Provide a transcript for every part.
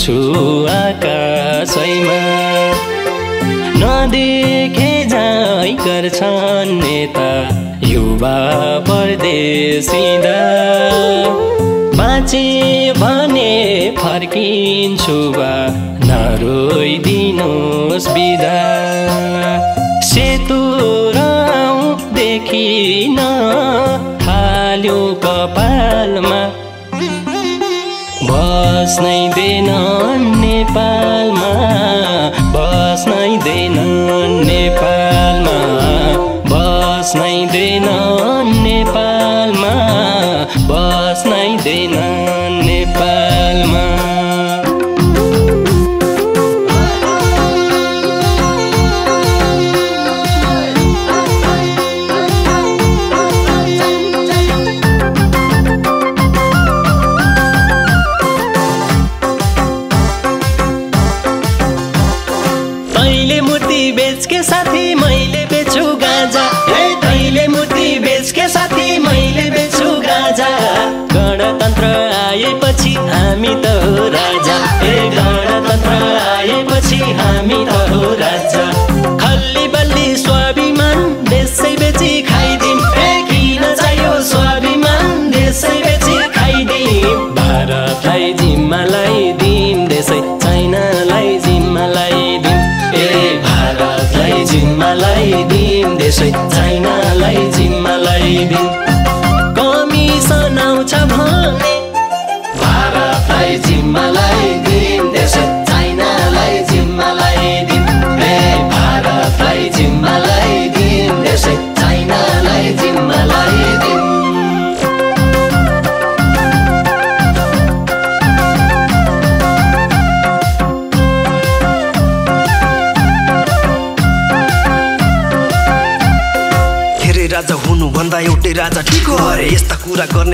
हुन्छु आकाशैमा। नदेखे जाइ गर्छन् नेता युवा परदेशिँदा। बाँचे भने फर्किन्छु बा नरोइदिनुहोस् बिदा। सेतो देखिन थाल्यो कपालमा बस्नै देन नेपालमा।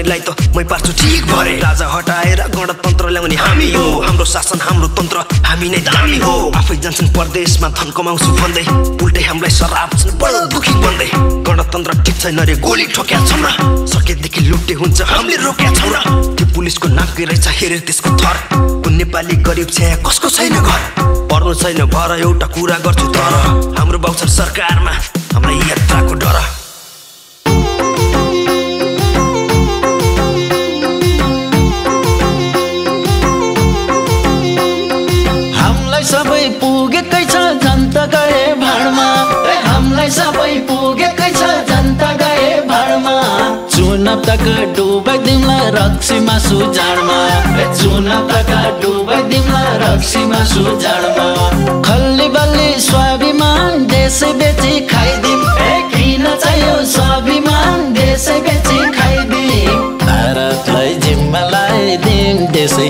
गर्नेलाई त मै पार्छु ठिक भरे। राजा हटाएर गणतन्त्र ल्याउने हामी हो। हाम्रो शासन हाम्रो तन्त्र हामी नै दामी हो। आफै जान्छन् परदेशमा धन कमाउँछु भन्दै। उल्टै हामीलाई शराब बडो दुखी भन्दै। गणतन्त्र ठिक छैन रे गोली ठोक्या छौँ र। सकेदेखि लुटे हुन्छ हामीले रोक्या छौँ र। त्यो पुलिसको नाकै रहेछ हेरेर त्यसको थर। को नेपाली गरिब छ कसको छैन घर? पर्नु छैन भर एउटा कुरा गर्छु तर। हाम्रो बाउछन् सरकारमा हाम्रो यात्राको डर। तक डुबाइदिउँला रक्सी मासु जाडमा ए, चुनाव तक डुबाइदिउँला रक्सी मासु जाडमा खल्ली बल्ली स्वाभिमान देशै बेची खाइदिम। ए किन चाहियो स्वाभिमान देशै बेची खाइदिम। भारतलाई जिम्मा लगाइदिम देशै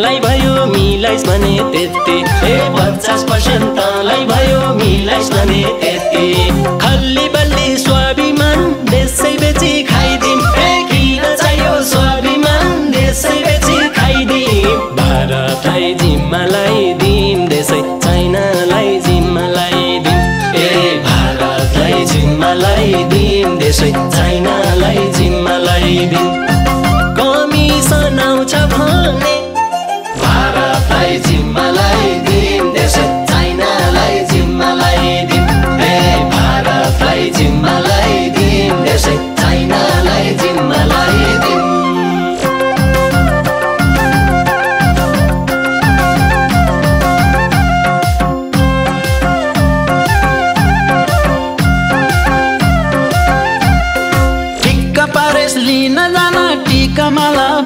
तँलाई भयो मिलाइस् भने त्यति। ए पचास पर्सेन्ट तँलाई भयो मिलाइस् भने त्यति।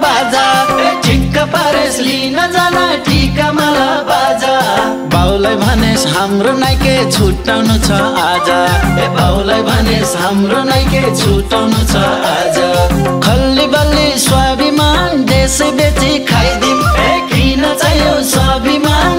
बाजा. ठिक्क पारेस लिन जान ठिक्क मला बाजा. बाउलाई भनेस् हाम्रो नाइके छुट्याउनु छ आज। ए बाउलाई भनेस् हाम्रो नाइके छुट्याउनु छ आज। खल्ली बल्ली स्वाभिमान देशै बेची खाइदिम ए किन चाहियो स्वाभिमान?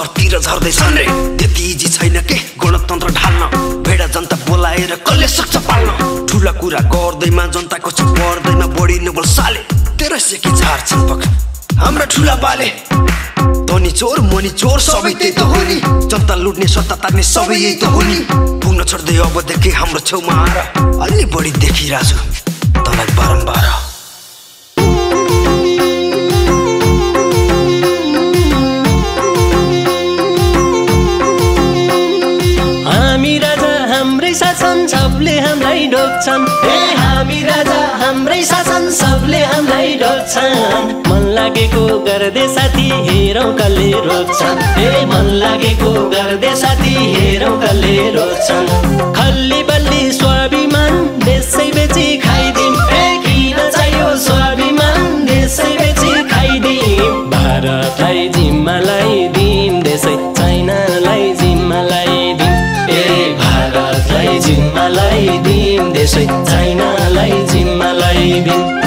सहरतिर झर्दैछन् रे त्यति इजी छैन के? गणतन्त्र ढाल्न। भेडा जनता बोलाएर कसले सक्छ पाल्न? ठुला कुरा गर्दैमा जनताको छ पर्दैमा बढी नबोल साले। तेह्र सेकी झार्छन् पख हाम्रा ठुला बाले। धनी चोर मनी चोर सबै त्यही त हो नि जनता लुट्ने सत्ता ताग्ने सबै यही त हो नि पुग्न छोड्दै अबदेखि हाम्रो छेउमा आएर अलि बढी देखिरहेछु तँलाई बारम्बार शासन सबले हामीलाई ढोक्छन् ए हामी राजा हाम्रै शासन सबले हामीलाई ढोक्छन् मन लागेको गर्दे साथी हेरौँ कसले रोक्छन्। ए मन लागेको गर्दे साथी हेरौँ कसले रोक्छन्। खल्ली बल्ली स्वाभिमान देशै बेची खाइदिउँ। ए किन चाहियो स्वाभिमान देशै बेची खाइदिउँ। भारतलाई जिम्मा लगाइदिउँ देशै चाइनालाई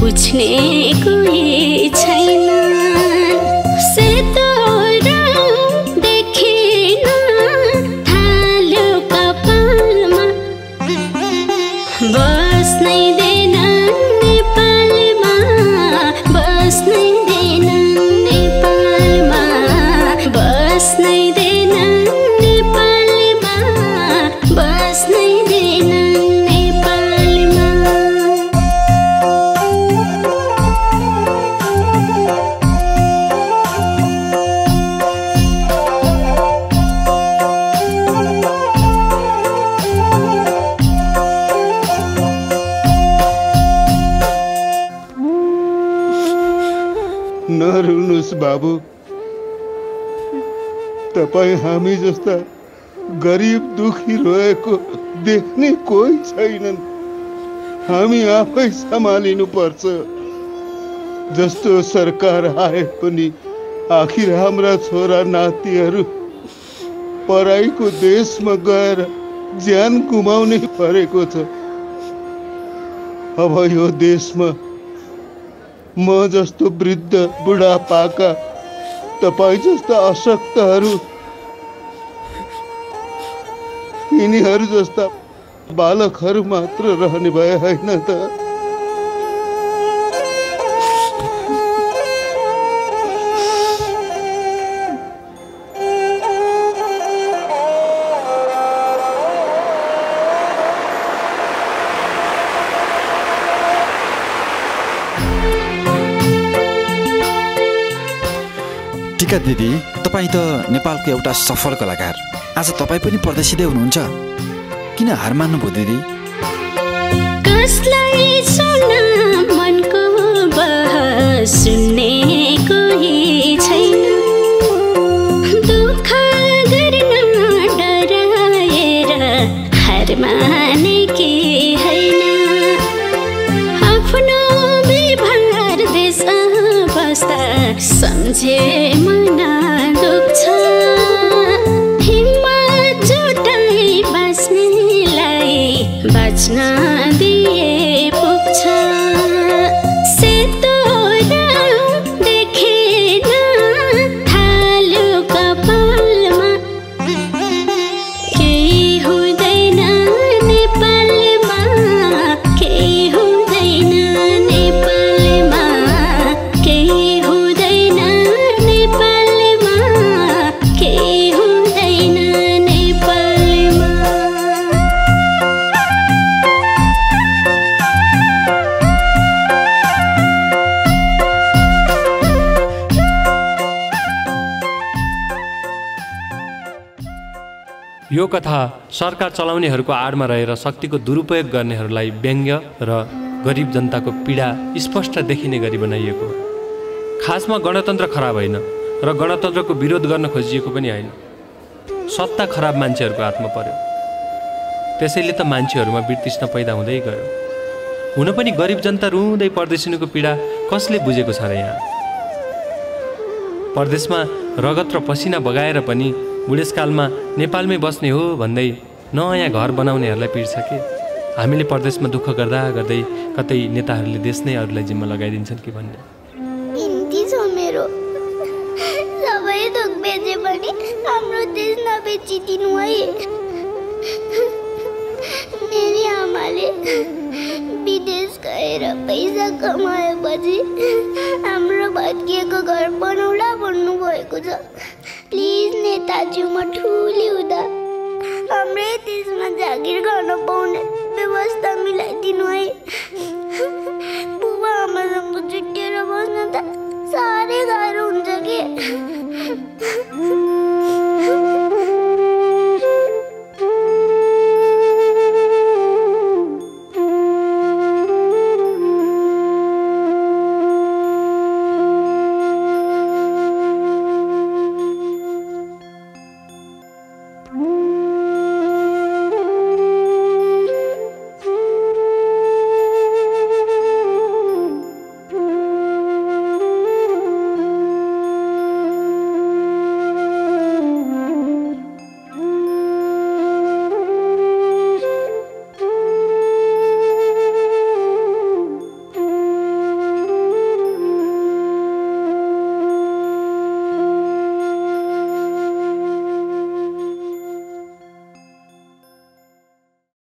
पुछ्ने नरुनुहोस् बाबु। तपाईँ हामी जस्ता गरिब दुखी रहेको देख्ने कोही छैनन्। हामी आफै सम्हालिनु पर्छ जस्तो सरकार आए पनि आखिर हाम्रा छोरा नातिहरू पराईको देशमा गएर ज्यान गुमाउनै परेको छ। अब यो देशमा म जस्तो वृद्ध बुढापाका तपाईँ जस्ता अशक्तहरू यिनीहरू जस्ता बालकहरू मात्र रहने भए होइन त टिका दिदी तपाईँ त नेपालको एउटा सफल कलाकार। आज तपाईँ पनि परदेशिँदै हुनुहुन्छ। किन हार मान्नुभयो दिदी? कसलाई यो कथा सरकार चलाउनेहरूको आडमा रहेर शक्तिको दुरुपयोग गर्नेहरूलाई व्यङ्ग्य र गरिब जनताको पीडा स्पष्ट देखिने गरी बनाइएको खासमा गणतन्त्र खराब होइन र गणतन्त्रको विरोध गर्न खोजिएको पनि होइन। सत्ता खराब मान्छेहरूको हातमा पर्यो। त्यसैले त मान्छेहरूमा बिर्तिस्न पैदा हुँदै गयो। हुन पनि गरिब जनता रुँदै परदेशिनुको पीडा कसले बुझेको छ र यहाँ? परदेशमा रगत र पसिना बगाएर पनि बुढेसकालमा नेपालमै बस्ने हो भन्दै नयाँ घर बनाउनेहरूलाई पिर्छ के हामीले परदेशमा दुःख गर्दा गर्दै कतै नेताहरूले देश नै अरूलाई जिम्मा लगाइदिन्छन् कि भन्ने। विदेश गएर पैसा कमाएपछि हाम्रो भत्किएको घर बनाउला भन्नुभएको छ। प्लिज नेताजी म ठुली हुँदा। हाम्रै देशमा जागिर गर्न पाउने व्यवस्था मिलाइदिनु है। बुबा आमासँग छुट्टिएर बस्न त साह्रै गाह्रो हुन्छ कि?